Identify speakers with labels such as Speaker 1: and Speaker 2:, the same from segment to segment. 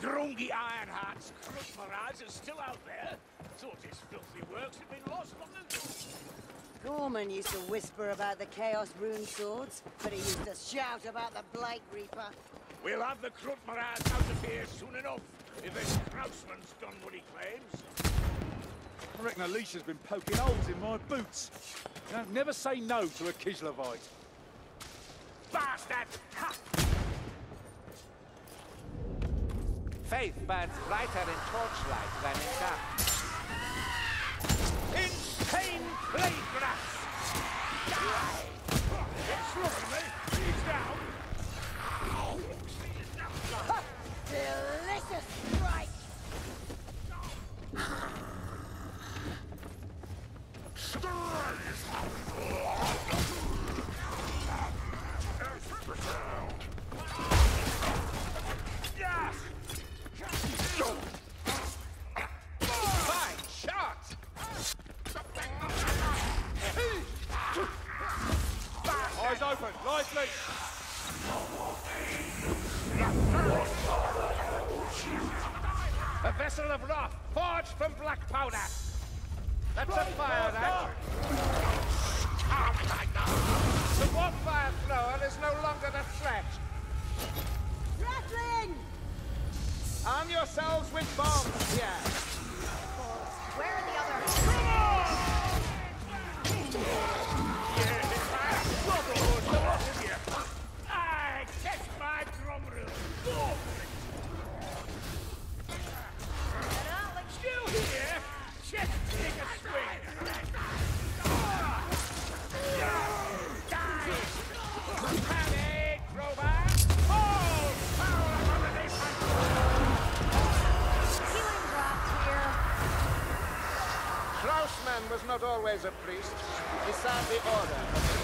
Speaker 1: Grungy Ironheart's Krut Mirage is still out there. Thought his filthy works had been lost long ago.
Speaker 2: Gorman used to whisper about the Chaos Rune Swords, but he used to shout about the Blight Reaper.
Speaker 1: We'll have the Krut Mirage out of here soon enough, if this Krausman's done what he claims.
Speaker 3: I reckon Alicia's been poking holes in my boots. You don't never say no to a Kislevite.
Speaker 1: Bastard! Ha!
Speaker 4: Faith burns brighter in torchlight than in dark. Vessel of wrath, forged from black powder. That's a fire, that. The warpfire thrower is no longer the threat.
Speaker 2: Ratling!
Speaker 4: Arm yourselves with bombs here.
Speaker 2: Where are the others?
Speaker 1: Brotherhood, the lot
Speaker 4: not always a priest. He served the order.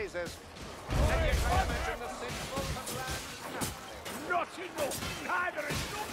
Speaker 4: Blazes.
Speaker 1: Not enough! Neither numbers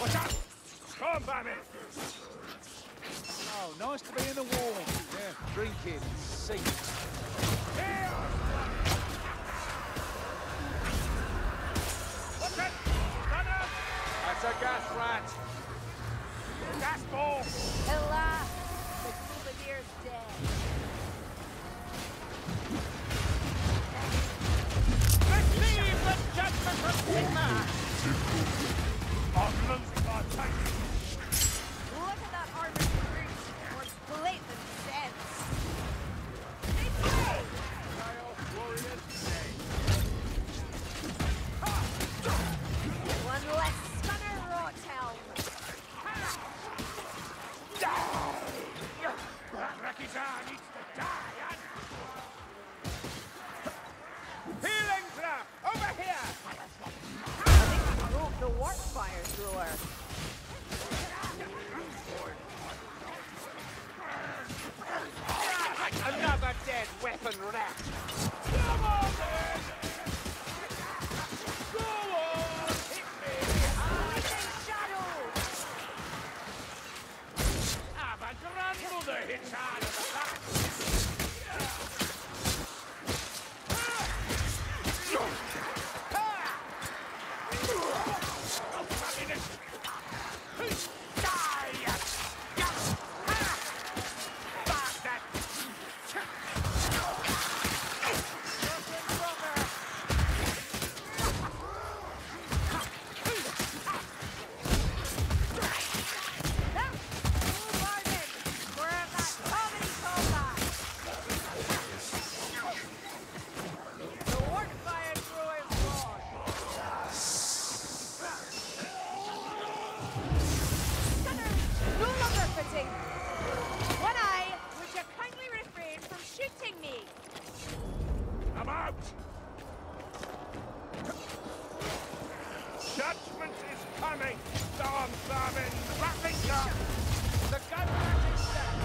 Speaker 1: Watch out! Come by me!
Speaker 3: Oh, nice to be in the warm. Yeah, drinking, seats.
Speaker 1: What's that? Runner!
Speaker 4: That's a gas rat.
Speaker 1: Gas ball!
Speaker 5: Alas, the Goulavier's dead.
Speaker 4: Receive the judgment of
Speaker 1: Sigmar! Losing my out! Judgment is coming! Storm vermin! Ratling gun!
Speaker 4: The gun rat is dead!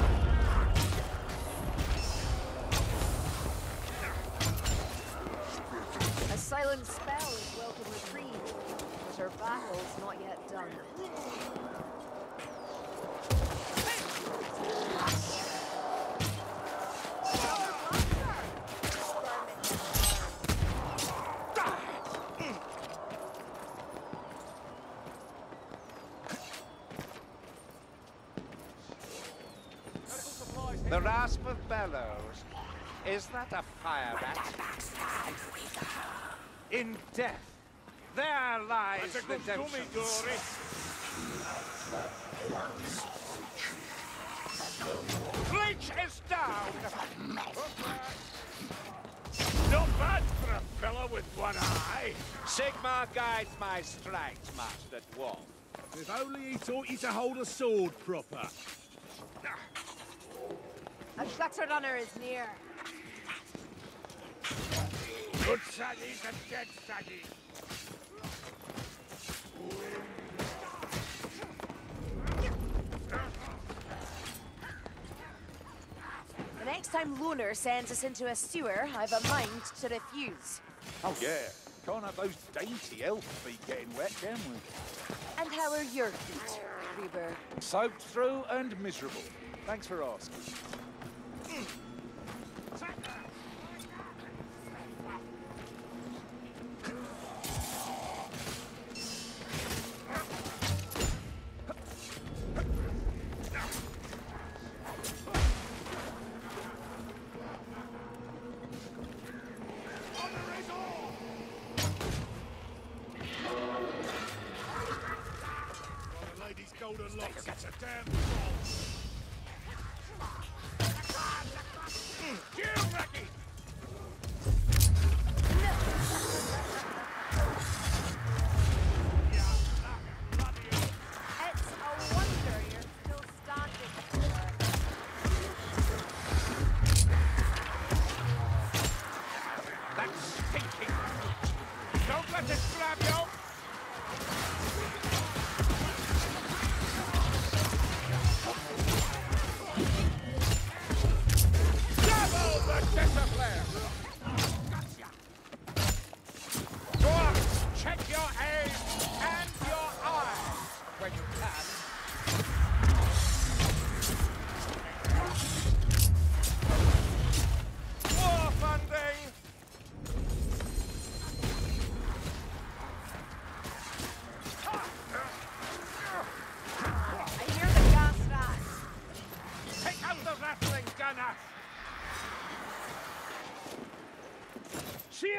Speaker 5: A silent spell is welcome reprieve, but our battle's not yet done.
Speaker 4: The rasp of bellows. Is that a fire rat? In death. There lies
Speaker 1: That's a good
Speaker 4: redemption. Breach is down!
Speaker 1: Not bad for a fellow with one eye!
Speaker 4: Sigmar guides my strikes, Master Dwarf.
Speaker 3: If only he taught you to hold a sword proper.
Speaker 5: A gutter runner is near.
Speaker 1: Good Sadie's a dead Sadie!
Speaker 5: The next time Lohner sends us into a sewer, I've a mind to refuse.
Speaker 3: Oh, yeah. Can't have those dainty elf feet getting wet, can we?
Speaker 5: And how are your feet, Reaver?
Speaker 3: Soaked through and miserable. Thanks for asking.
Speaker 4: Don't let it grab you! Double the discipline!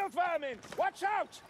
Speaker 4: Vermin! Watch out!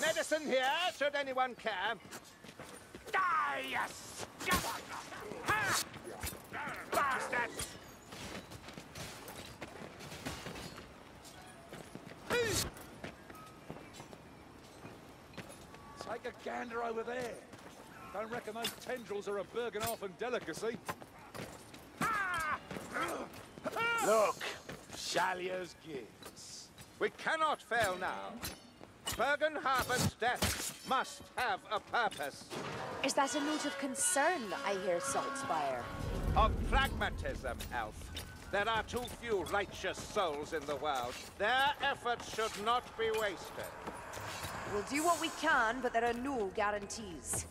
Speaker 4: Medicine here, should anyone care. Die, scum! Ha! Bastards!
Speaker 3: Take a gander over there. Don't reckon those tendrils are a Bergenhofen delicacy.
Speaker 4: Look, Shallya's gifts. We cannot fail now. Bergenhaven's death must have a purpose.
Speaker 5: Is that a note of concern I hear, Saltzpyre?
Speaker 4: Of pragmatism, Elf. There are too few righteous souls in the world. Their efforts should not be wasted.
Speaker 5: We'll do what we can, but there are no guarantees.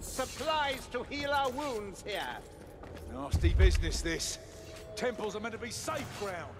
Speaker 4: Supplies to heal our wounds here.
Speaker 3: Nasty business, this. Temples are meant to be safe ground.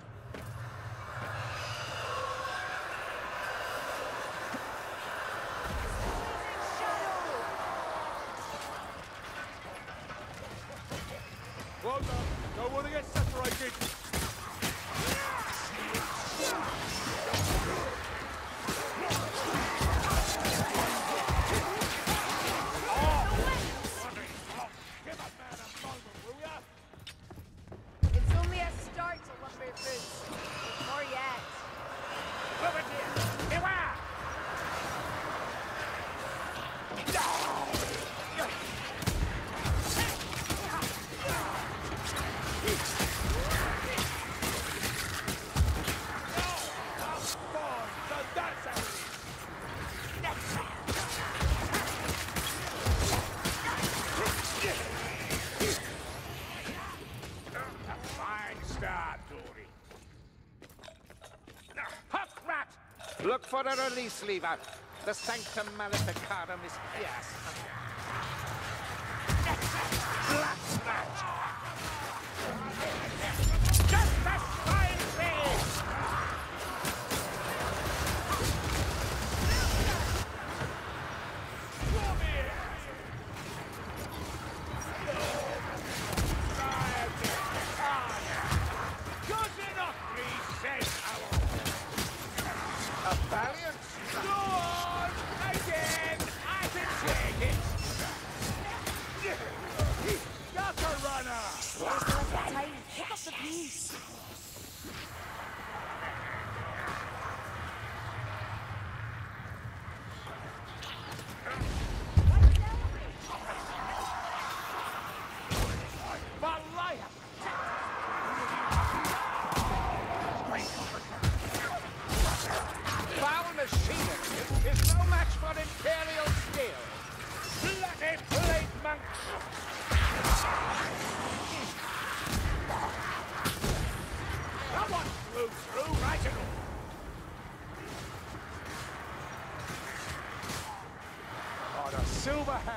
Speaker 4: for a release lever. The Sanctum Maleficarum is
Speaker 3: fierce.
Speaker 4: Silverhand.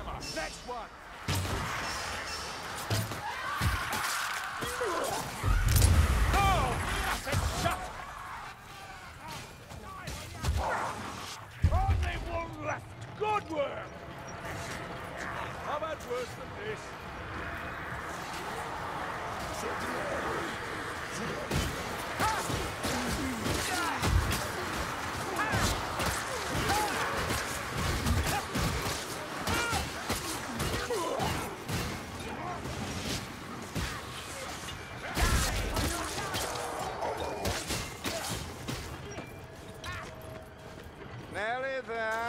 Speaker 4: there.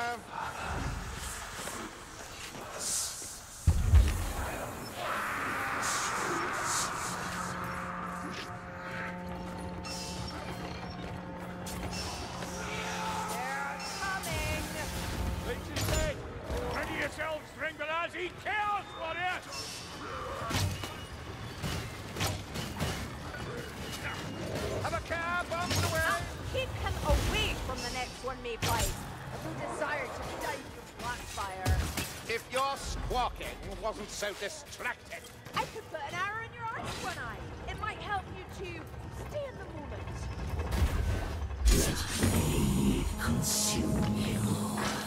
Speaker 4: so distracted?
Speaker 5: I could put an arrow in your eye one eye. It might help you to stay in the moment.
Speaker 1: Let me consume you.